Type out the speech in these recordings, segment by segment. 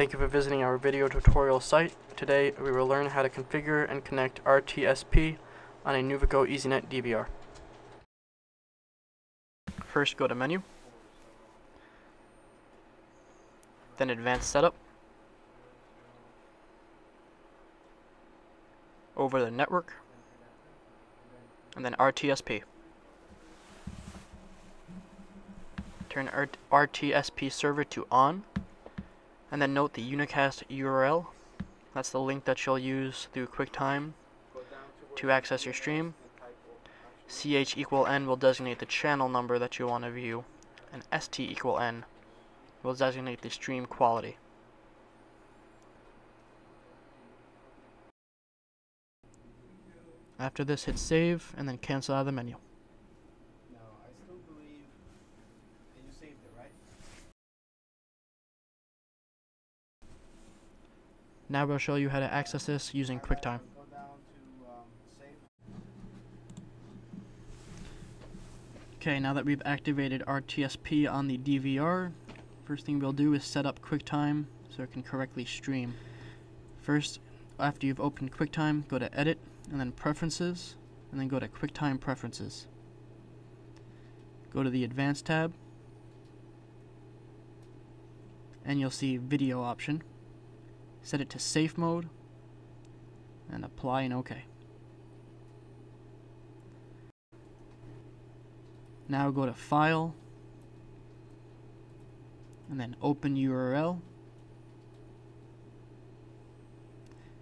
Thank you for visiting our video tutorial site. Today we will learn how to configure and connect RTSP on a NUVICO EasyNet DVR. First go to Menu, then Advanced Setup, over the Network, and then RTSP. Turn RTSP server to on, and then note the unicast URL. That's the link that you'll use through QuickTime to access your stream. CH equal N will designate the channel number that you want to view, and ST equal N will designate the stream quality. After this, hit save, and then cancel out of the menu. Now we'll show you how to access this using QuickTime. Okay, now that we've activated RTSP on the DVR, first thing we'll do is set up QuickTime so it can correctly stream. First, after you've opened QuickTime, go to Edit, and then Preferences, and then go to QuickTime Preferences. Go to the Advanced tab, and you'll see Video option set it to safe mode, and apply and OK. Now go to File, and then Open URL.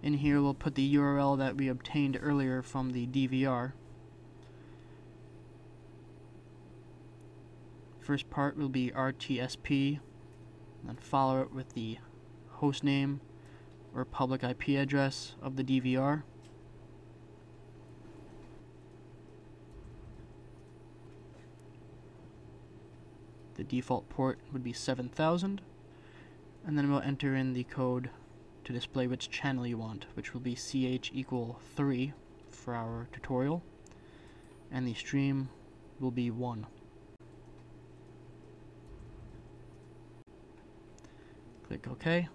In here we'll put the URL that we obtained earlier from the DVR. First part will be RTSP, and then follow it with the host name or public IP address of the DVR. The default port would be 7000 and then we'll enter in the code to display which channel you want which will be ch equal 3 for our tutorial and the stream will be 1. Click OK.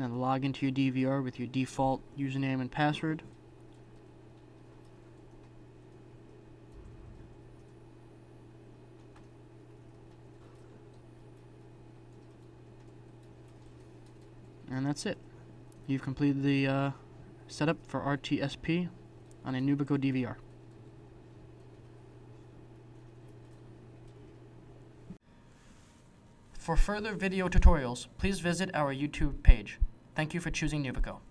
Then log into your DVR with your default username and password. And that's it. You've completed the uh, setup for RTSP on a NUVICO DVR. For further video tutorials, please visit our YouTube page. Thank you for choosing NUVICO.